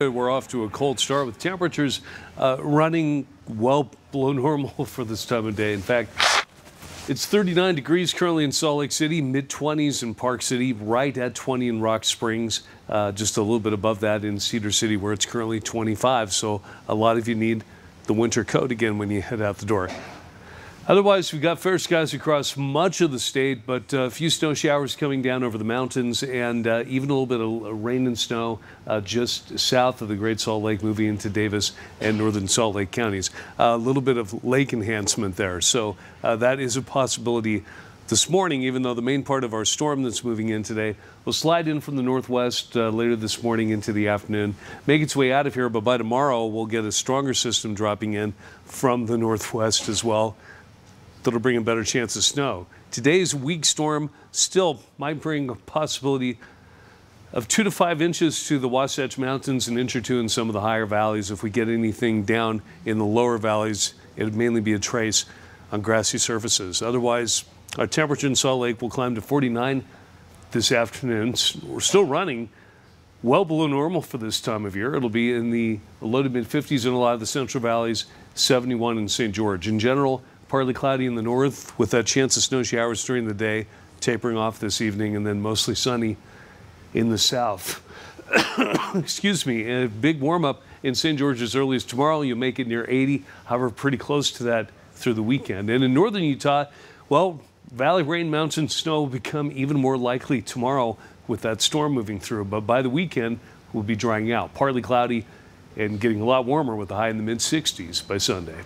We're off to a cold start with temperatures uh, running well below normal for this time of day. In fact, it's 39 degrees currently in Salt Lake City, mid 20s in Park City, right at 20 in Rock Springs, uh, just a little bit above that in Cedar City, where it's currently 25. So a lot of you need the winter coat again when you head out the door. Otherwise, we've got fair skies across much of the state, but uh, a few snow showers coming down over the mountains and uh, even a little bit of rain and snow uh, just south of the Great Salt Lake, moving into Davis and northern Salt Lake counties. a little bit of lake enhancement there. So uh, that is a possibility this morning, even though the main part of our storm that's moving in today will slide in from the northwest uh, later this morning into the afternoon, make its way out of here. But by tomorrow, we'll get a stronger system dropping in from the northwest as well that'll bring a better chance of snow. Today's weak storm still might bring a possibility of two to five inches to the Wasatch Mountains, an inch or two in some of the higher valleys. If we get anything down in the lower valleys, it would mainly be a trace on grassy surfaces. Otherwise, our temperature in Salt Lake will climb to 49 this afternoon. We're still running well below normal for this time of year. It'll be in the low to mid 50s in a lot of the central valleys, 71 in St. George. In general, Partly cloudy in the north with that chance of snow showers during the day, tapering off this evening, and then mostly sunny in the south. Excuse me, a big warm up in St. George as early as tomorrow. You'll make it near 80, however, pretty close to that through the weekend. And in northern Utah, well, valley rain, mountain snow will become even more likely tomorrow with that storm moving through. But by the weekend, we'll be drying out. Partly cloudy and getting a lot warmer with a high in the mid 60s by Sunday.